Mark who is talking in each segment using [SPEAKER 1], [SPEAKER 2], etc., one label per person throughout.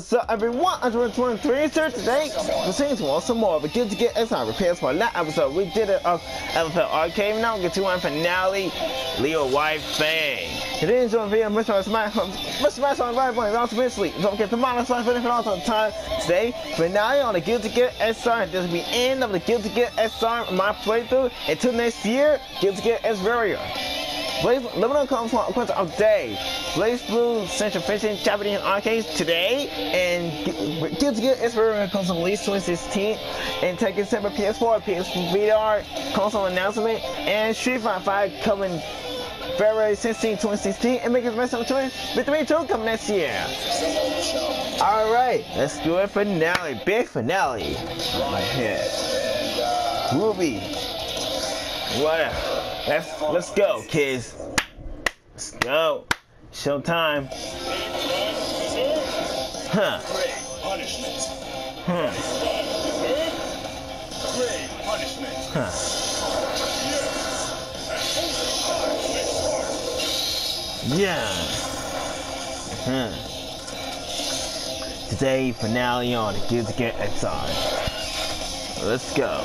[SPEAKER 1] What's up, everyone? I'm 23 sir. Today, seeing to want some more, but good to get X repairs for that episode. We did it of MFL Arcade. Now we get to one finale, Leo Whitefang. Today, enjoy the video, Mr. Smash, Mr. Smash on the right point, also sleep. Don't forget to monitor slash finish also on time. Today, finale on the Guilty Gear SR. This will be end of the Guilty Gear SR, my playthrough. Until next year, Guilty Gear S Warrior. Blaze, Lebanon comes from a question of day. BlazBlue Central Fiction Japanese Arcades today, and Guilty Gear Espera console release 2016, and Tekken 7 PS4, PS4 VR console announcement, and Street Fighter 5 coming February 16, 2016, and make Maker's Best of 2023 2 coming next year. Alright, let's do a finale, big finale. My head. Ruby. Whatever. Let's let's go, kids. Let's go. Showtime. Huh. Huh. Yeah. Huh. Today finale on the Guilty Gear XR. Let's go.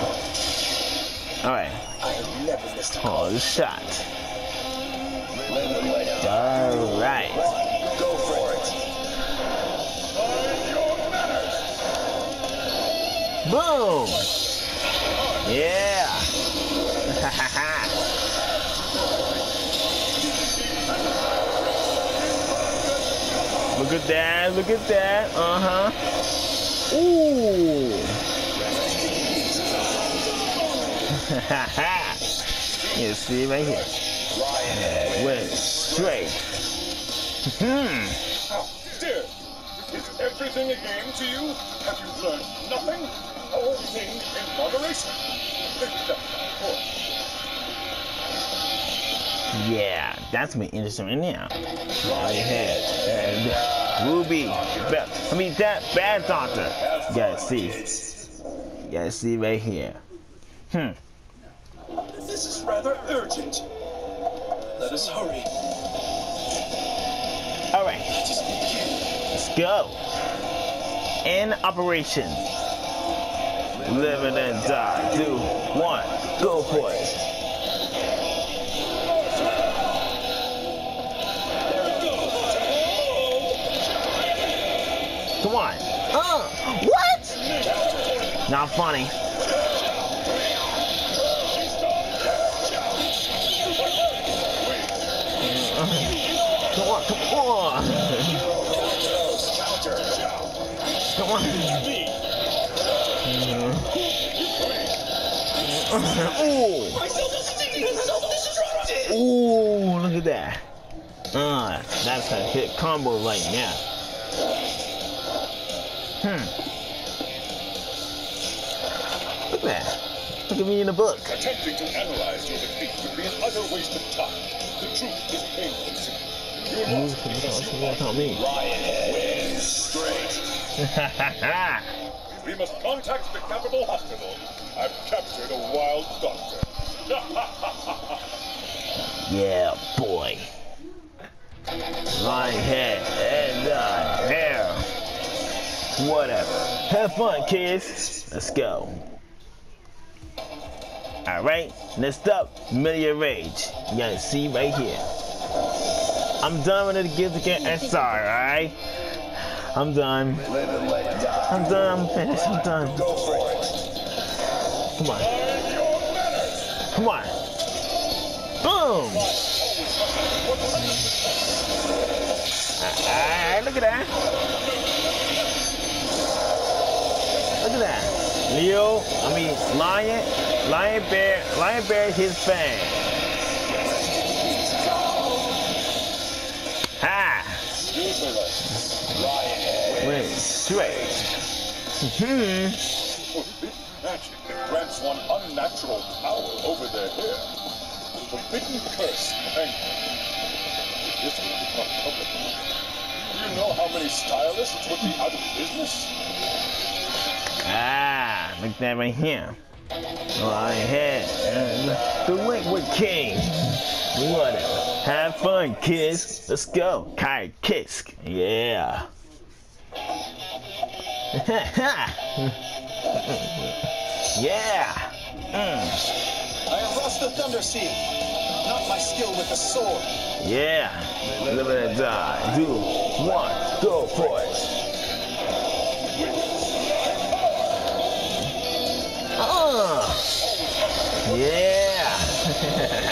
[SPEAKER 1] Alright. Oh, the shot. Alright.
[SPEAKER 2] Go for it.
[SPEAKER 1] Boom! Yeah! look at that, look at that, uh-huh. Ooh! you see right here. Went straight. Hmm.
[SPEAKER 2] Oh, dear. Is everything a game to you? Have you learned nothing? All things in moderation.
[SPEAKER 1] Yeah, that's me interesting right now. Right ahead. And Ruby. I mean, that bad doctor. You see. You gotta see right here. Hmm.
[SPEAKER 2] This is rather urgent. Let us hurry.
[SPEAKER 1] Alright. Let's go. In operation. Live and then die. Do one. Go for it. Come on. Uh, what? Not funny. Ooh. Ooh, look at that. Uh, that's a hit combo right now. Hmm. Look at that. Look at me in the book.
[SPEAKER 2] Attempting to analyze your defeat would be an utter waste of time. The truth is. You
[SPEAKER 1] to the
[SPEAKER 2] lost
[SPEAKER 1] left, what about me?
[SPEAKER 2] Wins straight. We must contact the capital hospital. I've captured a wild doctor.
[SPEAKER 1] yeah, boy. My head and uh, hair. Whatever. Have fun, kids. Let's go. Alright, next up, Million Rage. You gotta see right here. I'm done with the Guilty Gear SR, alright? I'm done. I'm done, I'm finished, I'm done. Come on. Come on. Boom! Alright, look at that. Look at that. Leo, I mean, lion, lion bear, lion bear his fang.
[SPEAKER 2] Riot
[SPEAKER 1] Went straight. Hmm.
[SPEAKER 2] Magic that grants one unnatural power over their hair. Forbidden curse. And if this become public, do you know how many stylists would be out of business?
[SPEAKER 1] Ah, look at that right here. Lion head. and The Liquid King. Whatever. Have fun, kids. Let's go. Ky Kiske. Yeah. yeah. Mm.
[SPEAKER 3] I have lost the Thunder Seed. Not my skill with the sword.
[SPEAKER 1] Yeah. Live and die. Do one. Go for it. Uh. Yeah.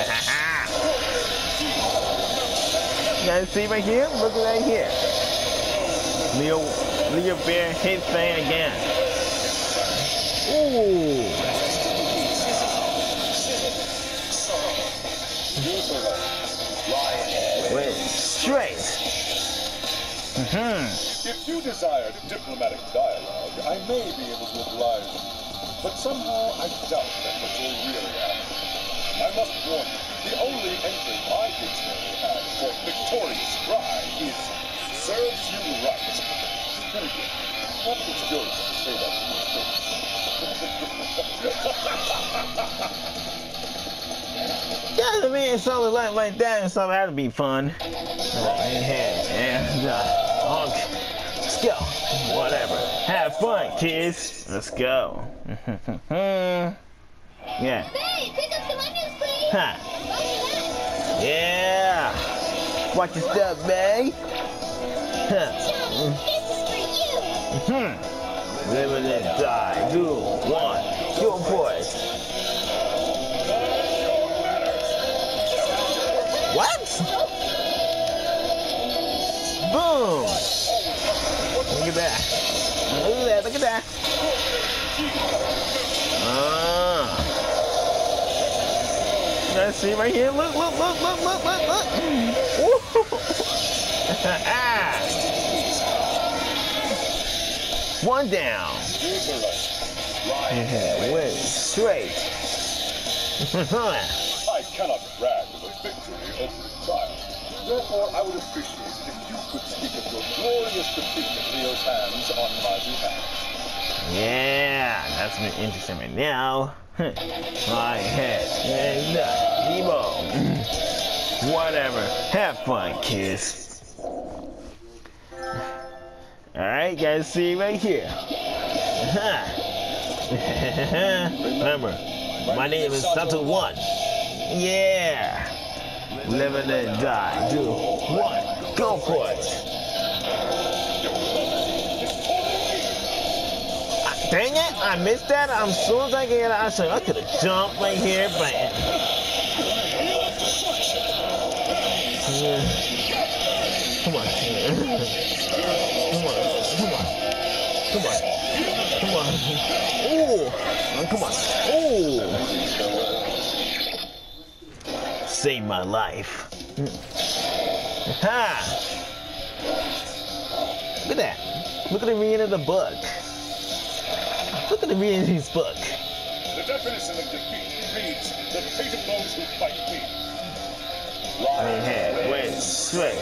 [SPEAKER 1] guys see right here? Look right here. Leo, Leo Bear hit fan again. Ooh. Wait, straight. Mm-hmm.
[SPEAKER 2] If you desired diplomatic dialogue, I may be able to oblige. But somehow I doubt that what you're really after. I must warn you, the only entry my dictionary has for victorious stride is serves you right. Good to say that to.
[SPEAKER 1] Yeah, I like, like that, so that'd be fun. Yeah, and uh, honk. Let's go. Whatever. Have fun, kids. Let's go. yeah. Yeah. Watch your stuff, babe. Huh.
[SPEAKER 4] This is for you.
[SPEAKER 1] Hmm. Live and then die. Do one. For it. What? Boom. Look at that. Look at that. Look at that. Ah. You guys see right here? Look, look, look, look, look, look, look. Woo. One down. Went straight.
[SPEAKER 2] I cannot brag of a victory over a trial. Therefore, I would appreciate it if you could speak of your glorious defeat at Leo's hands on my behalf.
[SPEAKER 1] yeah, that's been interesting right now. My head and uh, Nemo. Whatever. Have fun, kids. Alright, guys, see you right here. Remember, my name is Sato One. Yeah. Live and then die. Do one. Go for it. Dang it, I missed that. I'm as soon as I get it, I said I could have jumped right here, but Yeah. Come on. Come on. Come on. Come on. Come on. Oh, Come on. Ooh. Save my life. Ha! Look at that. Look at the reading of the book. Look at the reading of his book.
[SPEAKER 2] The definition of defeat reads, the fate of those who fight me.
[SPEAKER 1] Right hand went straight.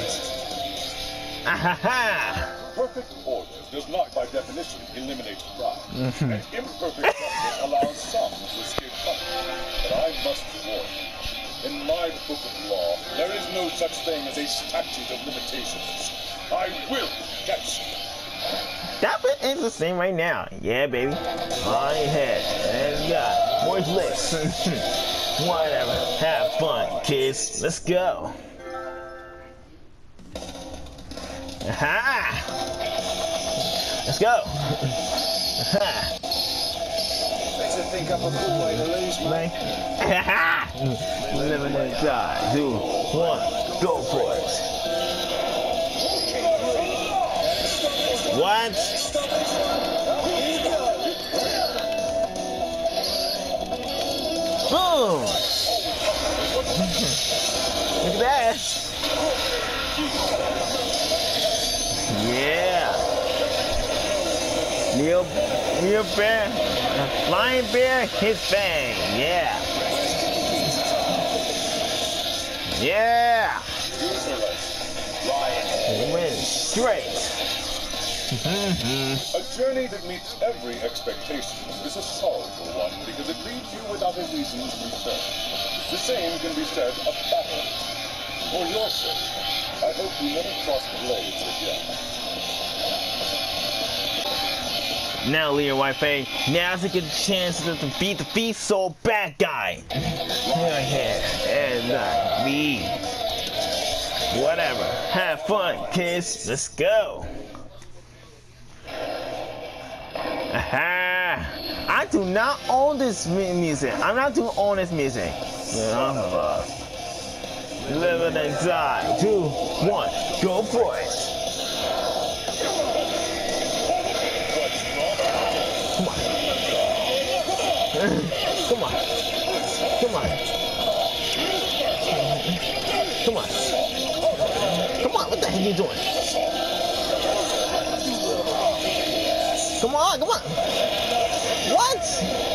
[SPEAKER 1] Ah ha ha!
[SPEAKER 2] Perfect order does not, by definition, eliminate crime. An imperfect justice allows some to escape punishment. But I must warn you, in my book of law, there is no such thing as a statute of limitations. I will catch you.
[SPEAKER 1] That bit is the same right now. Yeah, baby. On your head. And got more licks. Whatever. Have fun, kids. Let's go. Aha! Let's go. Aha!
[SPEAKER 3] You think up a cool way to lose, mate.
[SPEAKER 1] Aha! Live and then die. Do one. Go for it. What? Boom! Look at that. Yeah. Leo, Leo Bear, uh, Flying Bear, his bang. Yeah. Yeah. He went straight.
[SPEAKER 2] A journey that meets every expectation is a sorrowful one because it leaves you without a reason to return. The same can be said of battle. For your sake, I hope you never cross blades again.
[SPEAKER 1] Now Leo Wi-Fi, now's a good chance to defeat the Beast Soul bad guy. Yeah, and not me. Whatever. Have fun, kids. Let's go. Aha! I do not own this music. I'm not to own this music. Yeah, uh, Live and die. Two, one, go for it. Come on. Come on. Come on. Come on. Come on. What the heck are you doing? Come on. Come on. What?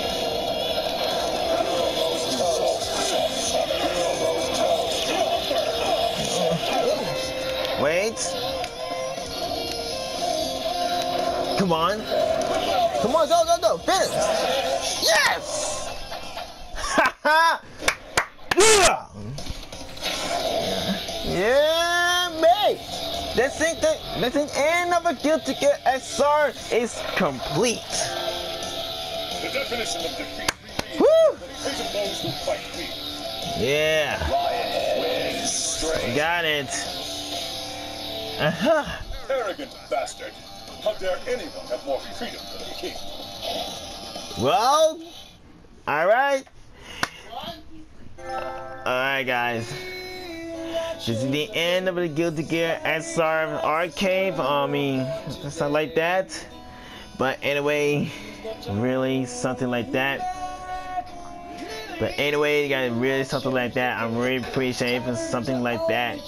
[SPEAKER 1] Wait. Come on. Come on, go, go, go. Finish. Yes! Ha yeah! Yeah. This thing, this thing, and of a guilty SR is complete.
[SPEAKER 2] The definition of defeat
[SPEAKER 1] Woo!
[SPEAKER 2] the fate of those who fight me.
[SPEAKER 1] Yeah,
[SPEAKER 2] Lion wins straight.
[SPEAKER 1] got it. Uh-huh.
[SPEAKER 2] Arrogant bastard. How dare anyone have more freedom than the king?
[SPEAKER 1] Well, all right. All right, guys. This is the end of the Guilty Gear SR arcade. I mean, something like that. But anyway, really something like that. But anyway, you guys, really something like that. I'm really appreciating something like that.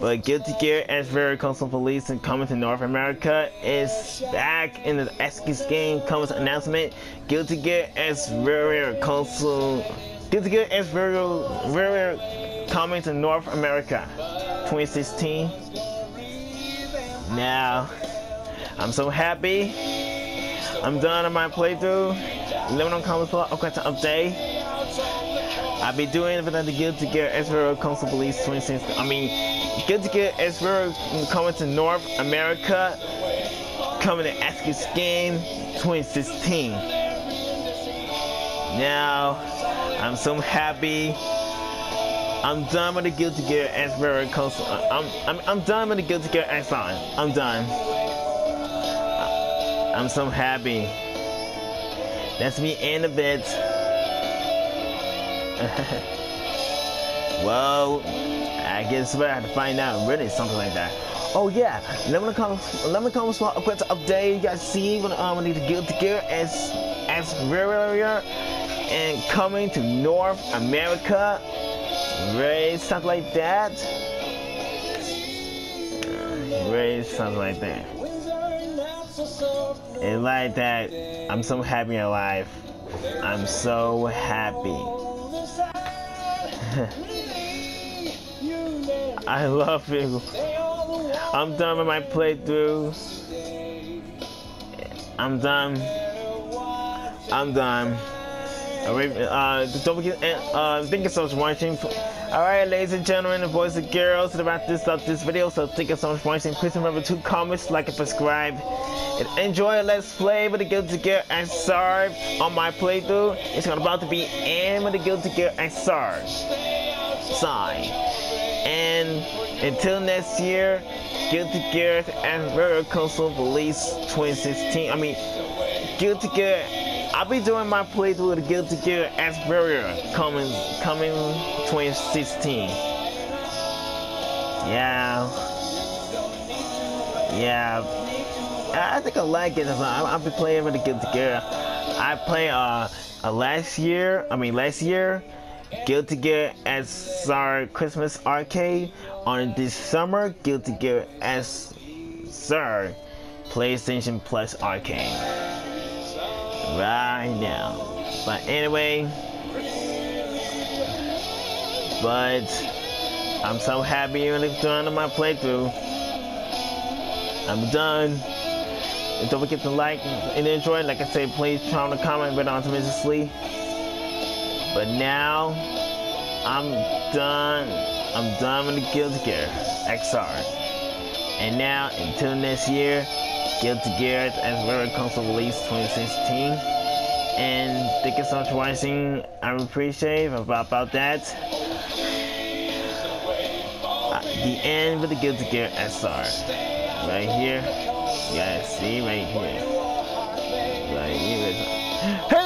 [SPEAKER 1] But Guilty Gear S Very Console Police and coming to North America is back in the SKS game comes announcement. Guilty Gear S Very Console Guilty Gear S Very Very coming to North America 2016. Now I'm so happy. I'm done on my playthrough. On comments below. Okay, to update. I'll be doing for the Guilty Gear Ezreal Console Police 2016. I mean, Guilty Gear Ezreal coming to North America, coming to Askis Game 2016. Now, I'm so happy. I'm done with the Guilty Gear Ezreal Console. I'm, I'm, I'm done with the Guilty Gear Exxon. I'm done. I'm so happy. That's me end of it. well, I guess we have to find out really something like that. Oh yeah, let me come let me come for a quick update. You guys see when um when the Guilty Gear as as and coming to North America. Really something like that. Really something like that. And like that, I'm so happy alive. I'm so happy. I love you. I'm done with my playthrough. I'm done. I'm done. Uh, don't forget, uh, thank you so much for watching. Alright, ladies and gentlemen, boys and girls, to wrap this up this video, so thank you so much for watching. Please remember to comment, like, and subscribe. And enjoy Let's Play with the Guilty Gear XR on my playthrough. It's about to be end with the Guilty Gear XR sign. And until next year, Guilty Gear and Rare Console Release 2016. I mean, Guilty Gear. I'll be doing my playthrough of Guilty Gear as Barrier coming coming 2016. Yeah. Yeah. I think I like it. I'll be playing with the Guilty Gear. I play uh, uh last year. I mean last year. Guilty Gear as our Christmas arcade on this summer. Guilty Gear as Sir PlayStation Plus arcade right now. But anyway, but I'm so happy when it's done on my playthrough. I'm done. And don't forget to like and enjoy. Like I said, please try to comment, but on. Lee. But now, I'm done. I'm done with the Guild Gear XR. And now, until next year, Guilty Gear as River console release 2016. And thank you so much for watching. I appreciate about, about that. Uh, the end with the Guilty Gear SR. Right here. You see right here. Right here. Hey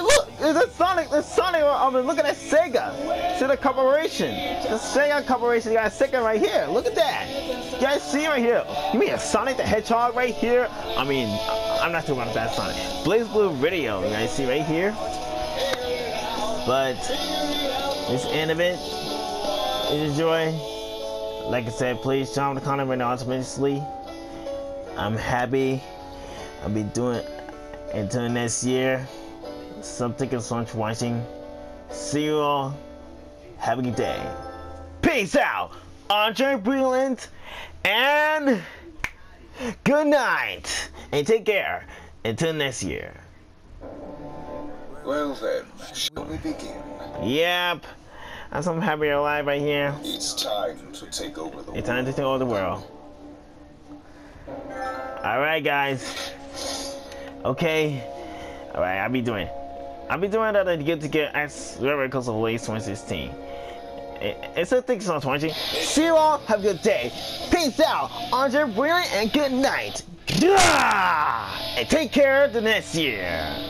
[SPEAKER 1] It's a Sonic! It's Sonic! I mean, look at that Sega! See the corporation! The Sega corporation you got a Sega right here! Look at that! You guys see right here? You mean a Sonic the Hedgehog right here? I mean, I'm not talking about that Sonic. BlazBlue Video, you guys see right here? But, this end of it, enjoy. Like I said, please jump the comment right now, ultimately. I'm happy. I'll be doing until next year. So thank you so much for watching. See you all. Have a good day. Peace out. Andre Breland and good night. And take care until next year.
[SPEAKER 2] Well then, shall we begin?
[SPEAKER 1] Yep. I'm so happy you're alive right here.
[SPEAKER 2] It's time to take over the world.
[SPEAKER 1] It's time to take over the world. Alright guys. Okay. Alright, I'll be doing I'll be doing that to get to get X Miracles of Late 2016. It, it's a thing so watching. See you all, have a good day. Peace out, Andre Breland, and good night. Yeah! And take care of the next year.